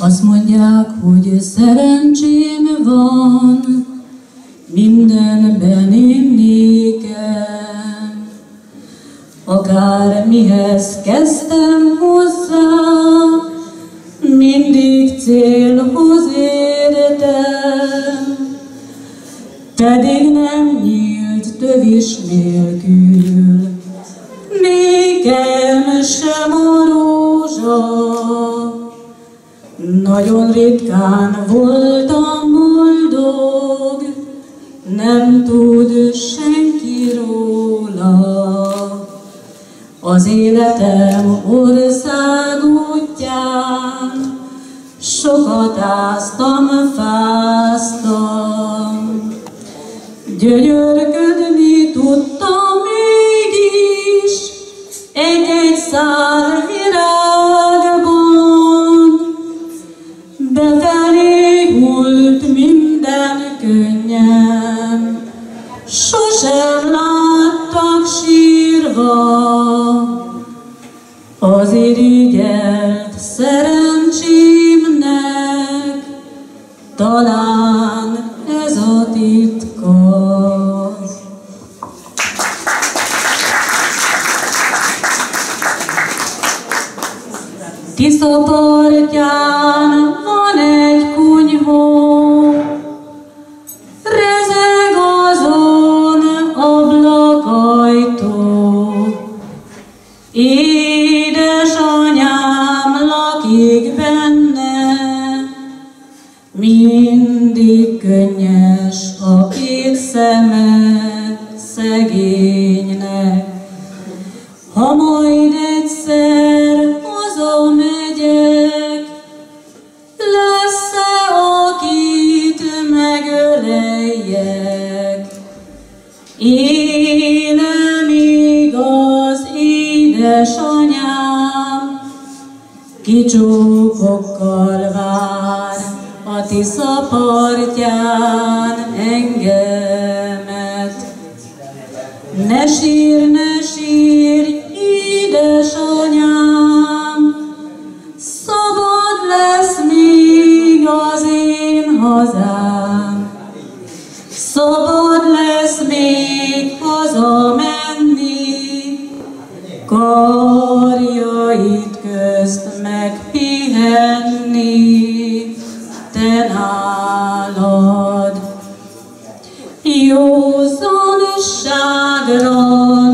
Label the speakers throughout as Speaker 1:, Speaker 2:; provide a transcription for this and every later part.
Speaker 1: Azt mondják, hogy szerencsém van, mindenben én nékem. Akár mihez kezdtem hozzá, mindig célhoz értem. Pedig nem nyílt tövis nélkül, Nagyon ritkán voltam boldog, nem tud senki róla. Az életem országútján sokat áztam, fáztam. Gyönyörködni könnyen, sosem láttak sírva az irigyelt szerencsémnek, talán ez a titka. Tisza partján van egy kunyhó, Édesanyám lakik benne, mindig könnyes a két szeme szegénynek. Ha majd egyszer kicsókokkal vár a Tisza partján engemet. Ne sír, ne sírj, édesanyám, szabad lesz még az én hazám. Szabad lesz még hazamenni, karjait te nálad. Józanságra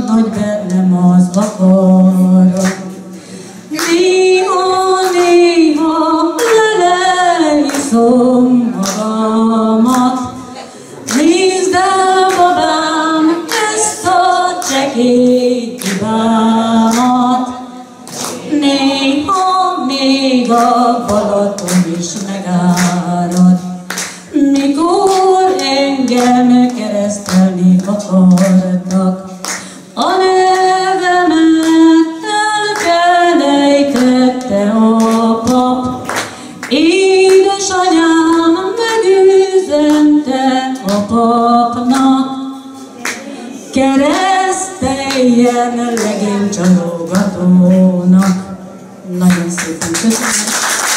Speaker 1: nagy bennem az akarat. Néha, néha leleiszom magamat. Nézd el, babám, ezt a csekély még a Balaton is megárad. Mikor engem keresztelni akartak, a nevemet elfelejtette a pap. Édesanyám megüzente a papnak, kereszteljen legény csalogatónak. なり。ます。